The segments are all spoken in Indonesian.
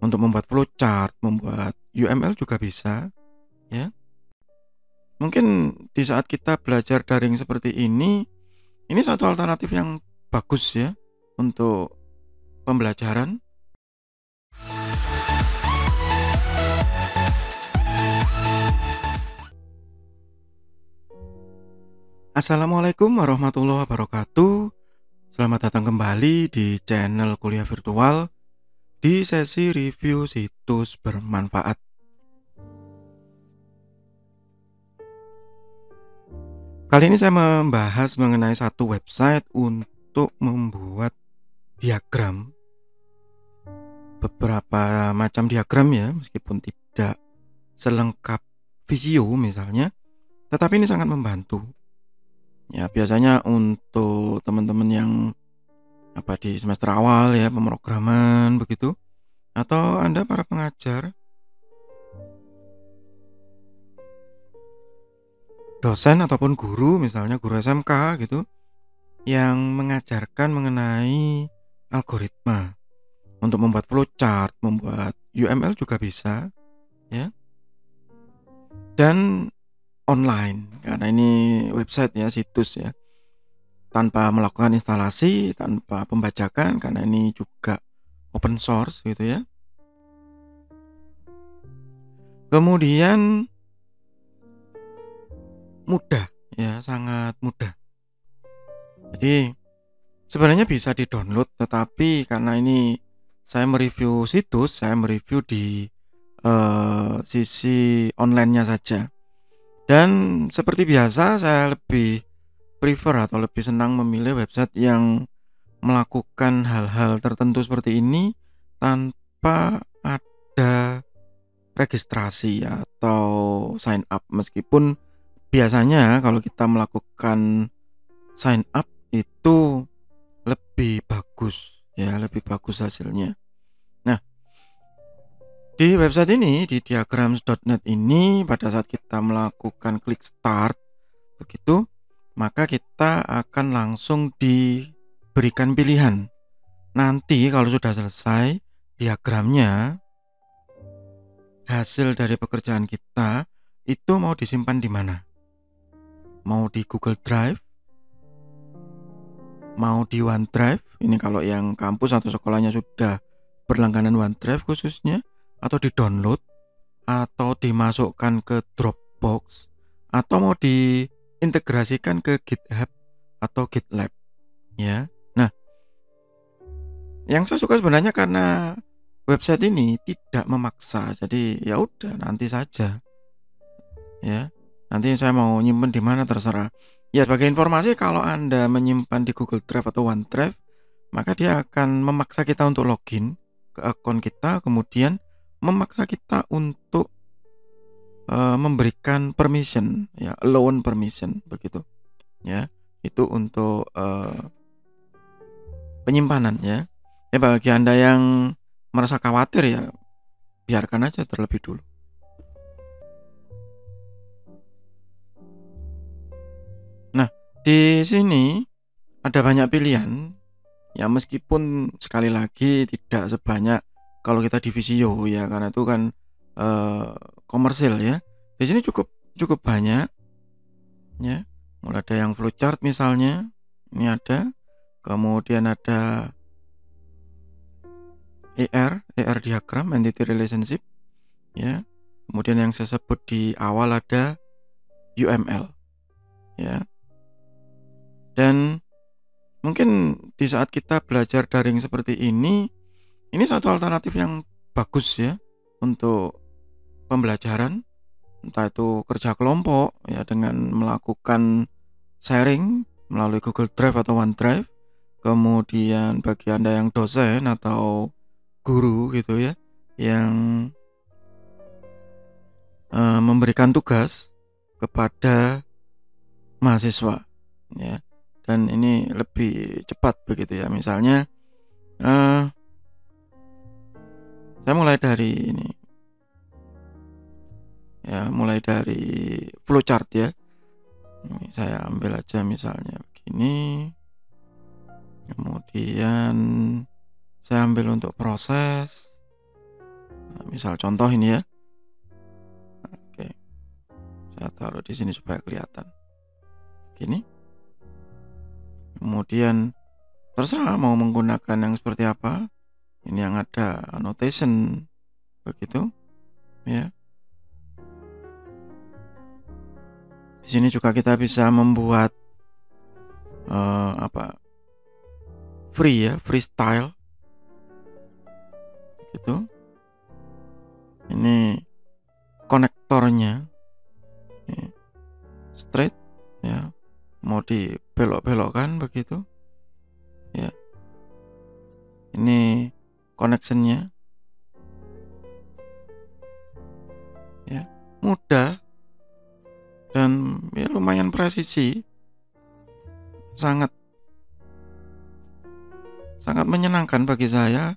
untuk membuat flowchart, membuat UML juga bisa, ya. Mungkin di saat kita belajar daring seperti ini, ini satu alternatif yang bagus ya untuk pembelajaran. Assalamualaikum warahmatullahi wabarakatuh. Selamat datang kembali di channel kuliah virtual di sesi review situs bermanfaat. Kali ini saya membahas mengenai satu website untuk membuat diagram. Beberapa macam diagram ya, meskipun tidak selengkap Visio misalnya, tetapi ini sangat membantu. Ya, biasanya untuk teman-teman yang apa di semester awal ya, pemrograman begitu atau Anda para pengajar dosen ataupun guru misalnya guru SMK gitu yang mengajarkan mengenai algoritma untuk membuat flowchart, membuat UML juga bisa ya. Dan online karena ini website ya, situs ya. Tanpa melakukan instalasi, tanpa pembajakan karena ini juga open source gitu ya. Kemudian mudah ya, sangat mudah. Jadi sebenarnya bisa di-download tetapi karena ini saya mereview situs, saya mereview di uh, sisi online-nya saja. Dan seperti biasa saya lebih prefer atau lebih senang memilih website yang melakukan hal-hal tertentu seperti ini tanpa ada registrasi atau sign up meskipun biasanya kalau kita melakukan sign up itu lebih bagus ya, lebih bagus hasilnya. Nah, di website ini di diagrams.net ini pada saat kita melakukan klik start begitu, maka kita akan langsung diberikan pilihan. Nanti kalau sudah selesai diagramnya hasil dari pekerjaan kita itu mau disimpan di mana? mau di Google Drive, mau di OneDrive. Ini kalau yang kampus atau sekolahnya sudah berlangganan OneDrive khususnya, atau di download, atau dimasukkan ke Dropbox, atau mau diintegrasikan ke GitHub atau GitLab. Ya, nah, yang saya suka sebenarnya karena website ini tidak memaksa, jadi ya udah nanti saja, ya Nanti saya mau nyimpen di mana terserah. Ya sebagai informasi kalau Anda menyimpan di Google Drive atau OneDrive, maka dia akan memaksa kita untuk login ke akun kita, kemudian memaksa kita untuk uh, memberikan permission, ya allow permission begitu. Ya, itu untuk uh, penyimpanan ya. Ya bagi Anda yang merasa khawatir ya biarkan aja terlebih dulu. Di sini ada banyak pilihan, ya meskipun sekali lagi tidak sebanyak kalau kita di Visio ya karena itu kan uh, komersil ya. Di sini cukup cukup banyak ya. Mulai ada yang flowchart misalnya, ini ada. Kemudian ada ER, ER diagram, entity relationship ya. Kemudian yang saya sebut di awal ada UML ya dan mungkin di saat kita belajar daring seperti ini, ini satu alternatif yang bagus ya untuk pembelajaran, entah itu kerja kelompok ya dengan melakukan sharing melalui Google Drive atau OneDrive. Kemudian bagi Anda yang dosen atau guru gitu ya yang uh, memberikan tugas kepada mahasiswa ya. Dan ini lebih cepat begitu ya. Misalnya uh, saya mulai dari ini ya mulai dari flowchart ya. Ini saya ambil aja misalnya begini. Kemudian saya ambil untuk proses. Misal contoh ini ya. Oke. Saya taruh di sini supaya kelihatan. Gini kemudian terserah mau menggunakan yang seperti apa. Ini yang ada annotation. Begitu. Ya di sini juga kita bisa membuat uh, apa? Free ya freestyle. Gitu. Ini konektornya. Straight ya. Mau dibelok-belokkan begitu. Ya. Ini connectionnya. Ya. Mudah dan ya lumayan presisi. Sangat. Sangat menyenangkan bagi saya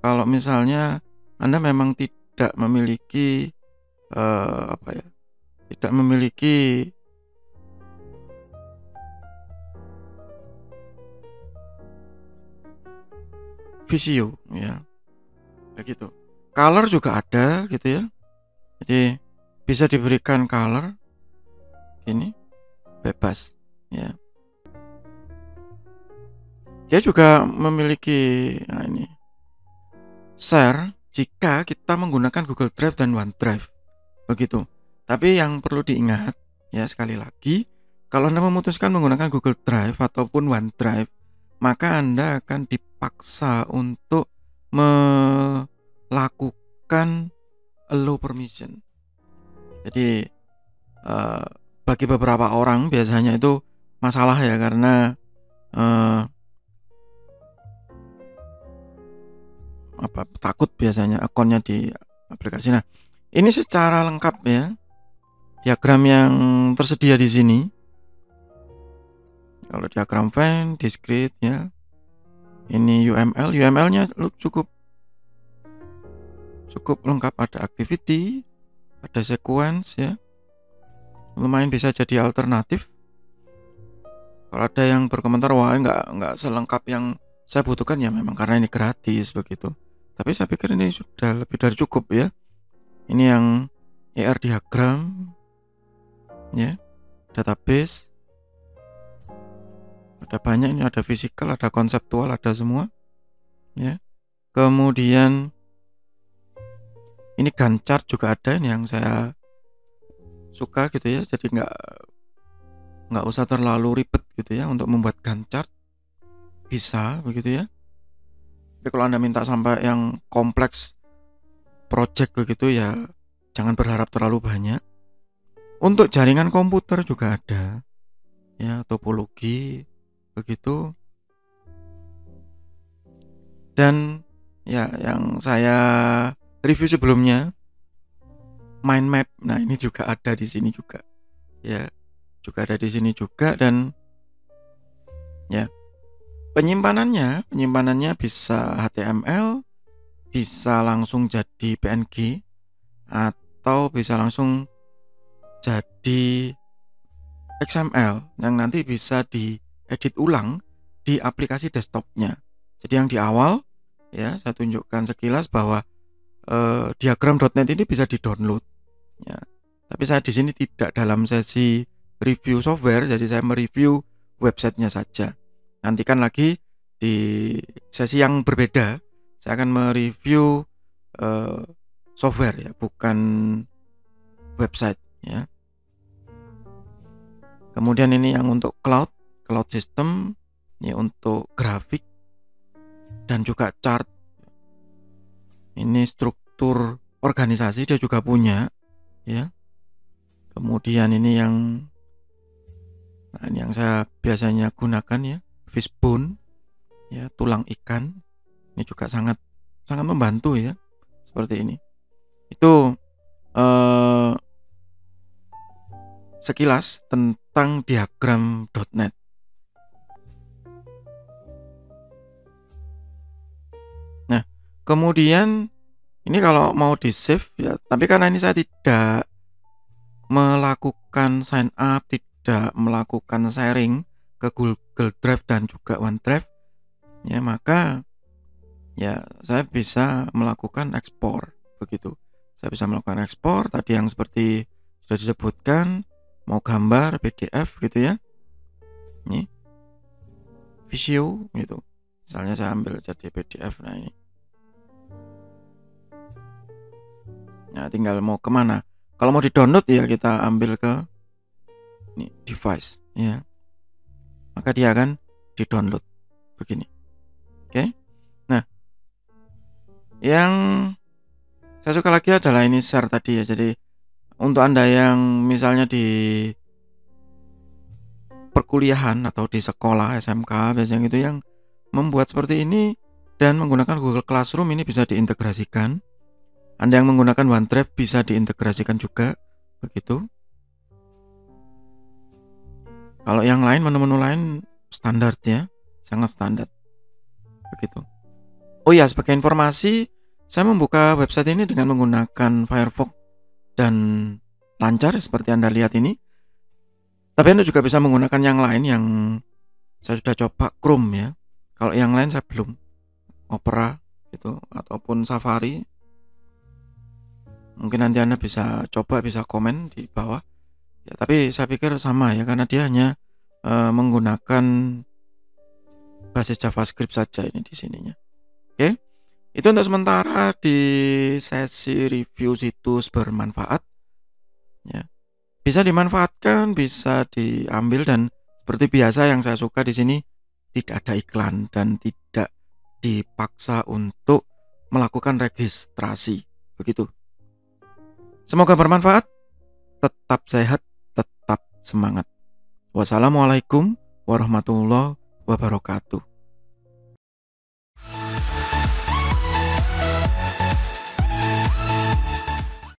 kalau misalnya Anda memang tidak memiliki uh, apa ya tidak memiliki Visio ya. Begitu color juga ada gitu ya. Jadi bisa diberikan color ini bebas ya. Dia juga memiliki nah ini share jika kita menggunakan Google Drive dan OneDrive. Begitu. Tapi yang perlu diingat ya sekali lagi kalau Anda memutuskan menggunakan Google Drive ataupun OneDrive maka Anda akan dipaksa untuk melakukan allow permission. Jadi uh, bagi beberapa orang biasanya itu masalah ya karena uh, apa takut biasanya akunnya di aplikasi. Nah, ini secara lengkap ya diagram yang tersedia di sini kalau diagram fan, discrete ya. Ini UML, UML-nya cukup cukup lengkap ada activity, ada sequence ya. Lumayan bisa jadi alternatif. Kalau ada yang berkomentar wah nggak nggak selengkap yang saya butuhkan ya memang karena ini gratis begitu. Tapi saya pikir ini sudah lebih dari cukup ya. Ini yang ER diagram ya, database ada banyak ini ada fisikal ada konseptual ada semua ya kemudian ini gancar juga ada ini yang saya suka gitu ya jadi nggak nggak usah terlalu ribet gitu ya untuk membuat gancar bisa begitu ya. Tapi kalau anda minta sampai yang kompleks project begitu ya jangan berharap terlalu banyak. Untuk jaringan komputer juga ada ya topologi begitu. Dan ya yang saya review sebelumnya mind map. Nah ini juga ada di sini juga. Ya juga ada di sini juga dan ya penyimpanannya penyimpanannya bisa HTML bisa langsung jadi PNG atau bisa langsung jadi XML yang nanti bisa di edit ulang di aplikasi desktopnya. Jadi yang di awal ya saya tunjukkan sekilas bahwa eh, diagram.net ini bisa di-download ya. Tapi saya di sini tidak dalam sesi review software, jadi saya mereview websitenya saja. Nantikan lagi di sesi yang berbeda, saya akan mereview eh, software ya, bukan website ya. Kemudian ini yang untuk cloud cloud system ya untuk grafik dan juga chart ini struktur organisasi dia juga punya ya. Kemudian ini yang nah ini yang saya biasanya gunakan ya fishbone ya tulang ikan. Ini juga sangat sangat membantu ya seperti ini. Itu eh, sekilas tentang diagram.net Kemudian ini kalau mau di save ya, tapi karena ini saya tidak melakukan sign up, tidak melakukan sharing ke Google Drive dan juga OneDrive, ya maka ya saya bisa melakukan ekspor begitu. Saya bisa melakukan ekspor tadi yang seperti sudah disebutkan, mau gambar, PDF gitu ya. Ini Visio gitu. Misalnya saya ambil jadi PDF nah ini. Nah, tinggal mau ke mana? Kalau mau di-download ya kita ambil ke ini device ya. Maka dia akan di-download begini. Oke. Nah, yang saya suka lagi adalah ini share tadi ya. Jadi untuk Anda yang misalnya di perkuliahan atau di sekolah SMK biasanya itu yang membuat seperti ini dan menggunakan Google Classroom ini bisa diintegrasikan. Anda yang menggunakan OneDrive bisa diintegrasikan juga begitu. Kalau yang lain menu-menu lain standarnya sangat standar. Begitu. Oh ya, sebagai informasi, saya membuka website ini dengan menggunakan Firefox dan lancar seperti Anda lihat ini. Tapi Anda juga bisa menggunakan yang lain yang saya sudah coba Chrome ya. Kalau yang lain saya belum. Opera gitu ataupun Safari. Mungkin nanti Anda bisa coba bisa komen di bawah. Ya, tapi saya pikir sama ya karena dia hanya uh, menggunakan basis JavaScript saja ini di sininya. Oke. Itu untuk sementara di sesi review situs bermanfaat. Ya bisa dimanfaatkan, bisa diambil dan seperti biasa yang saya suka di sini tidak ada iklan dan tidak dipaksa untuk melakukan registrasi. Begitu. Semoga bermanfaat. Tetap sehat, tetap semangat. Wassalamualaikum warahmatullahi wabarakatuh.